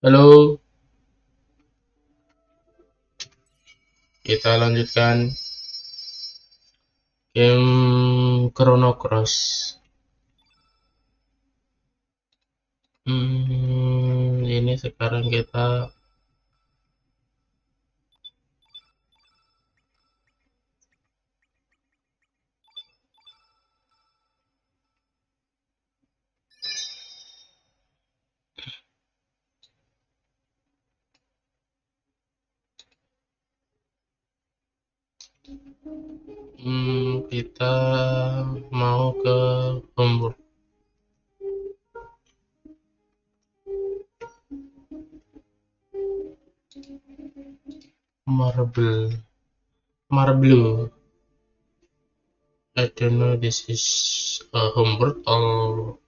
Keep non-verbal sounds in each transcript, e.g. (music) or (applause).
Halo, kita lanjutkan game Chrono Cross. Hmm, ini sekarang kita hmm, kita mau ke homework. Marble, marble. I don't know this is a homework or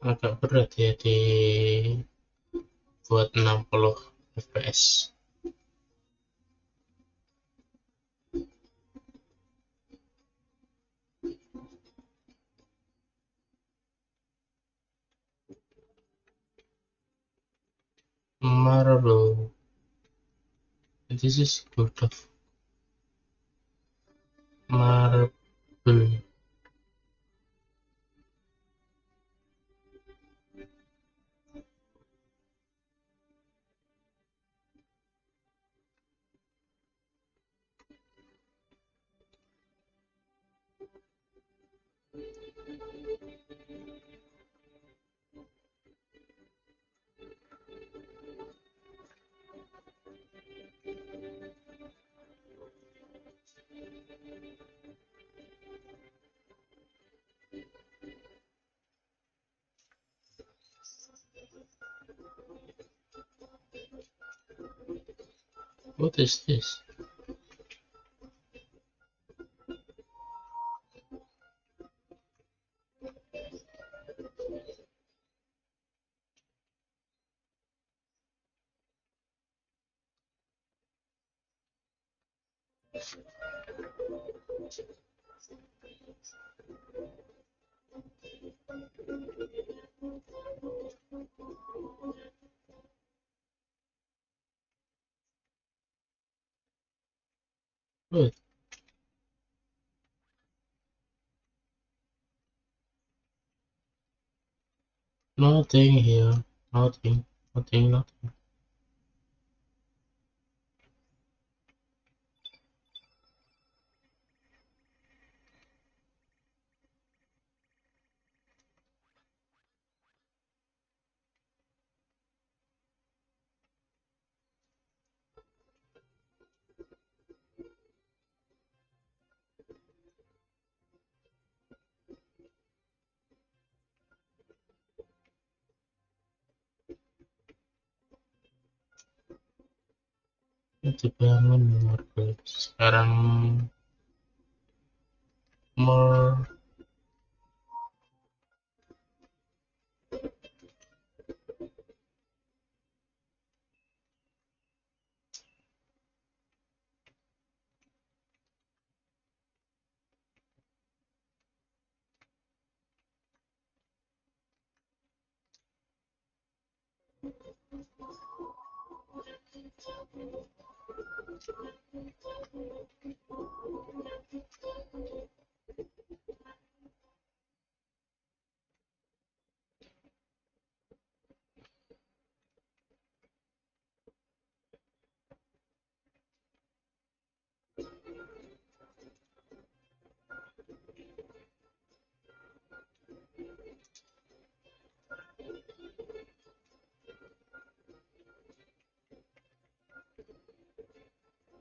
agak berat ya di buat 60 fps marble. This is good. Marble Вот и здесь. Thank you. Good. Nothing here. Nothing. Nothing. Nothing. Itu bangun marble. Sekarang more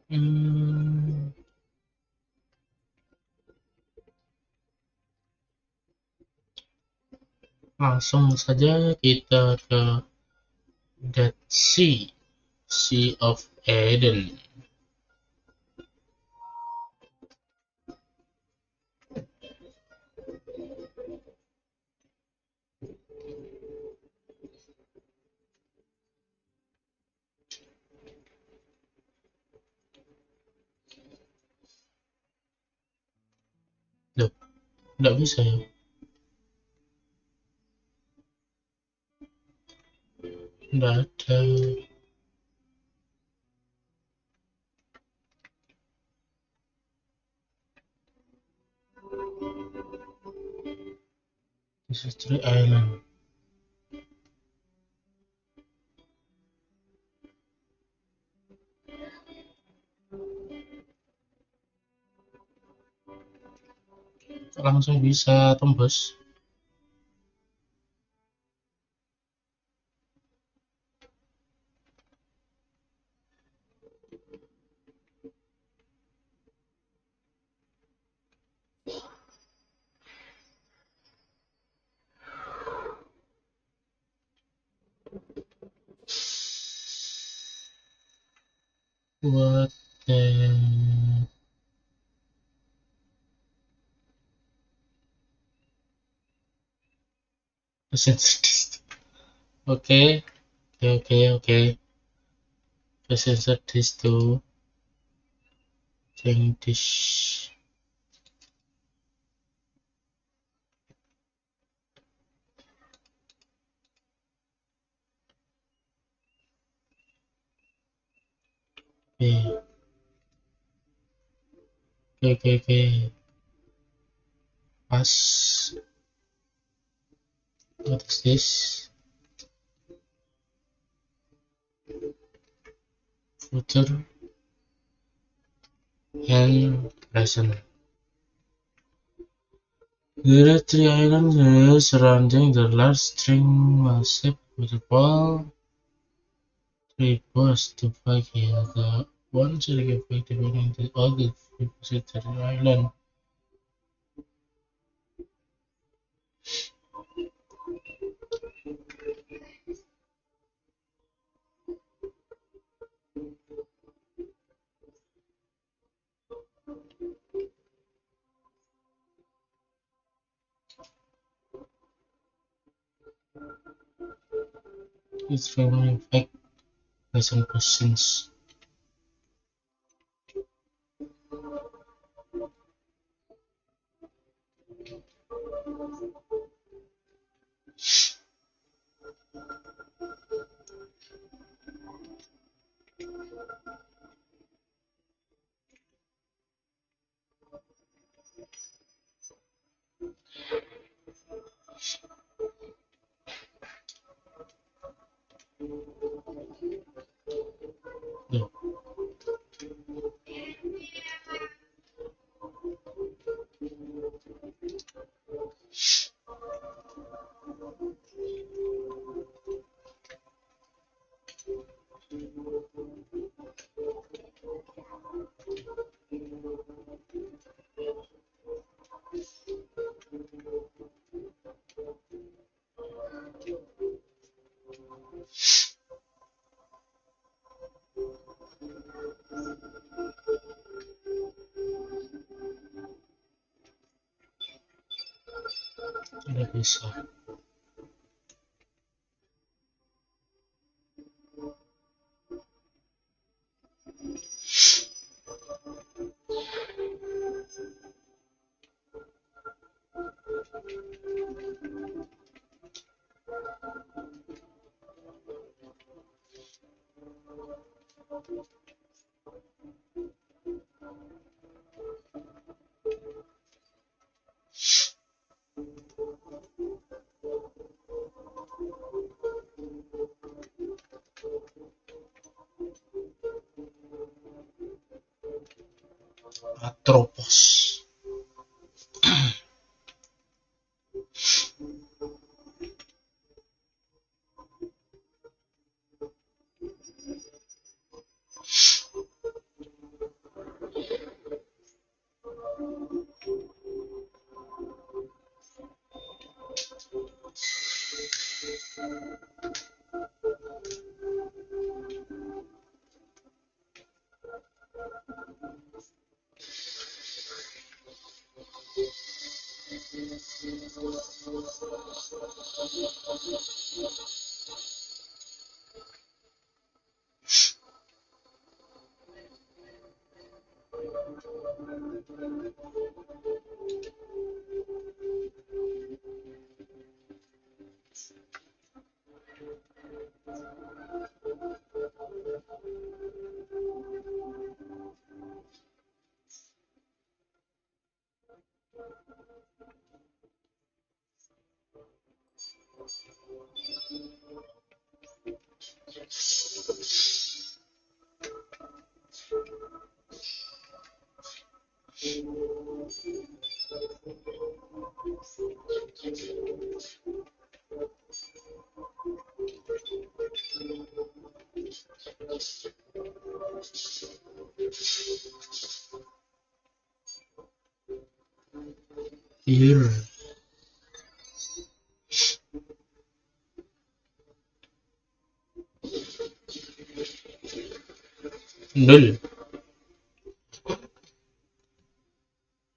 Hmm. Langsung saja kita ke Dead Sea, Sea of Eden. Nggak bisa ya? Nggak ada. This is three island. Langsung bisa tembus. What the... Sensor (laughs) Okay, okay, okay, okay. This to change this. Okay, okay, okay. Pass. What is this? Future and present. There are three islands surrounding the large string massive waterfall. Three boats to fight here. The one surrogate fight depending the other visit the island. is very in fact some questions. inside a tropos. Yeah.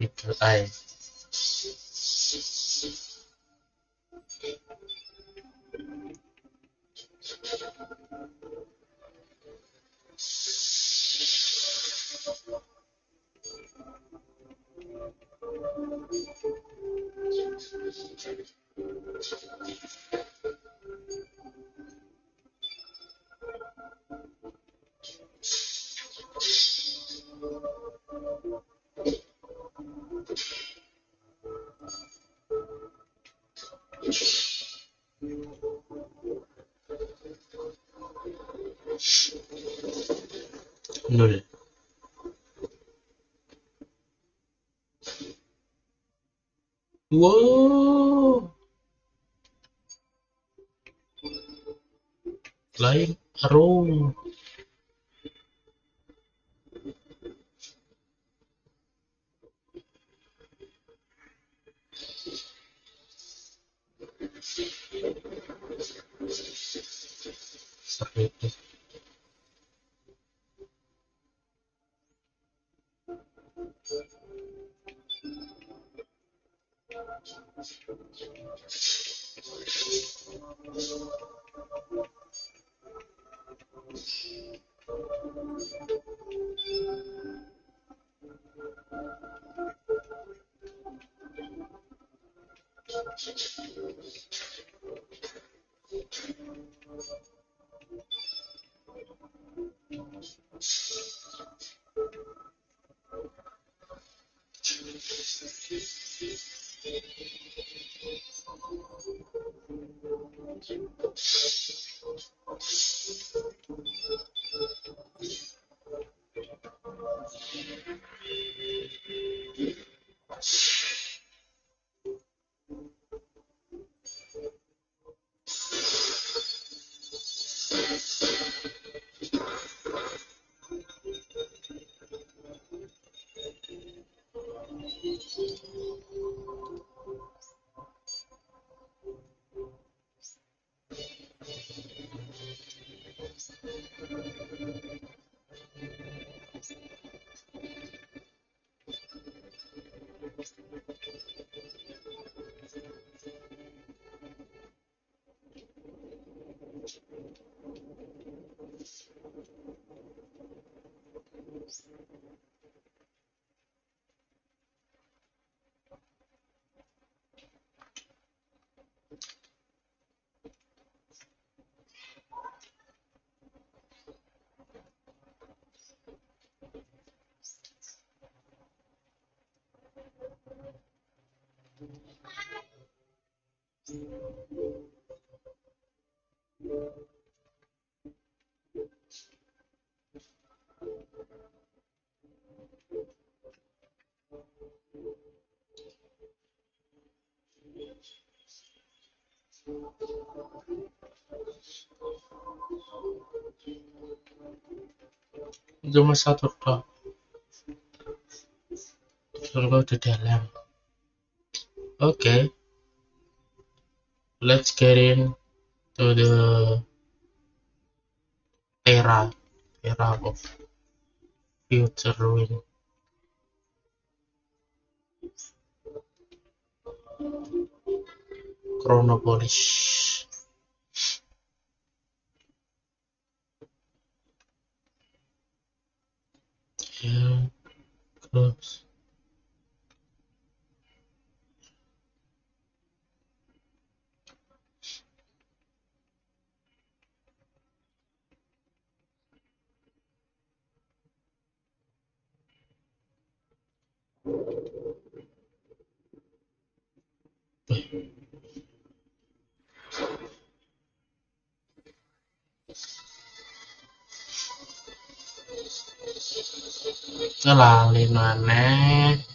It's I. Wow. Lain arrow. Cuma satu tok. Tunggu di dalam. Oke. Let's get in to the era era of future ruin. Chronopolis lali maneh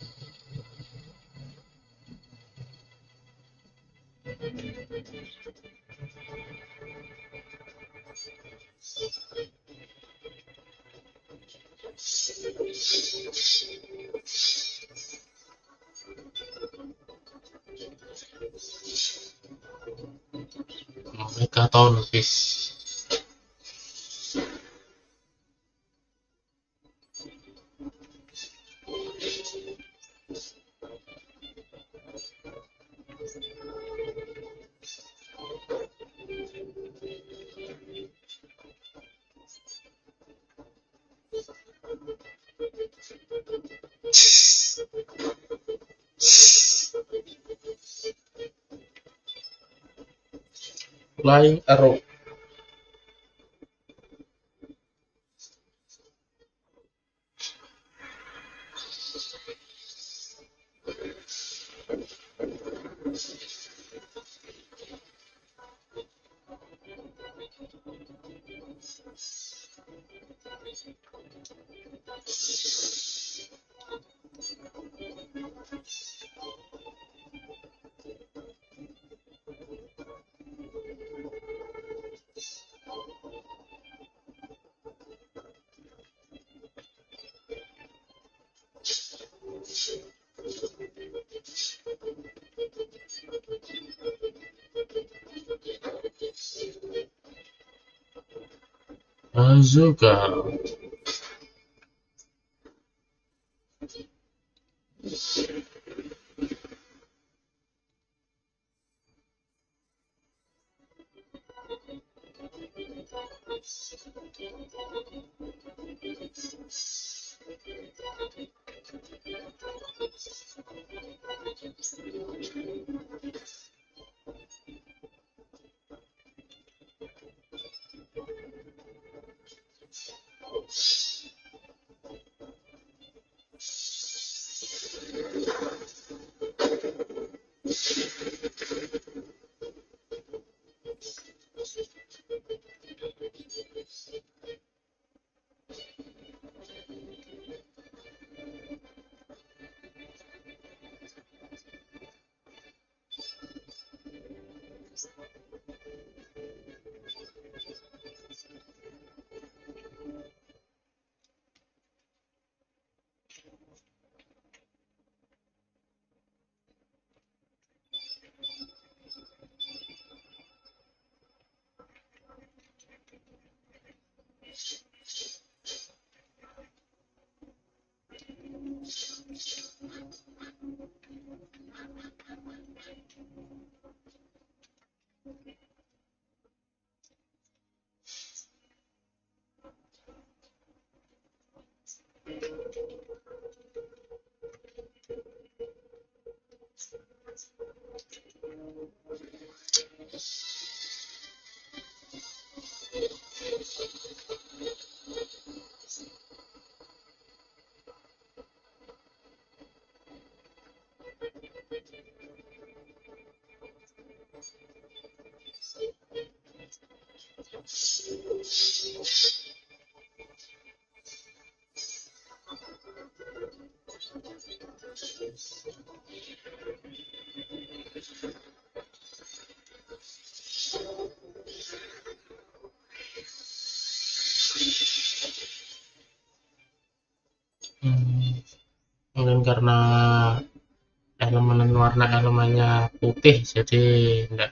Flying Arrow azúcar Karena elemen warna elemennya putih jadi enggak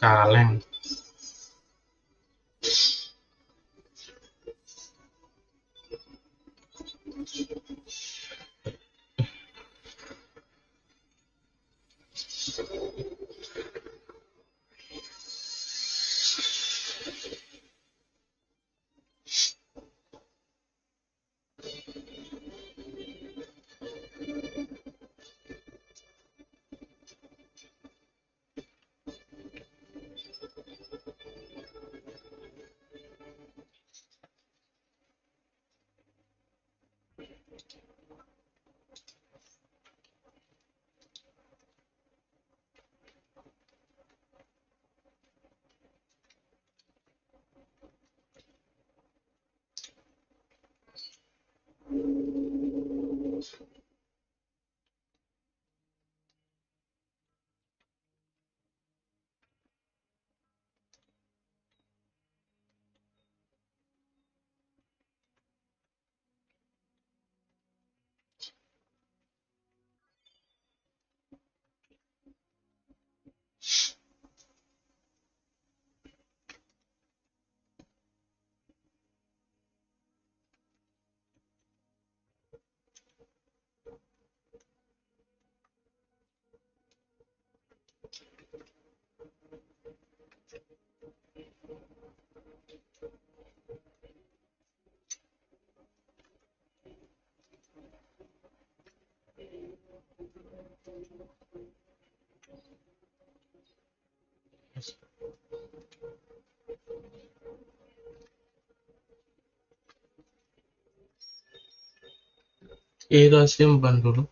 kaleng İyi derslerim ben dolu.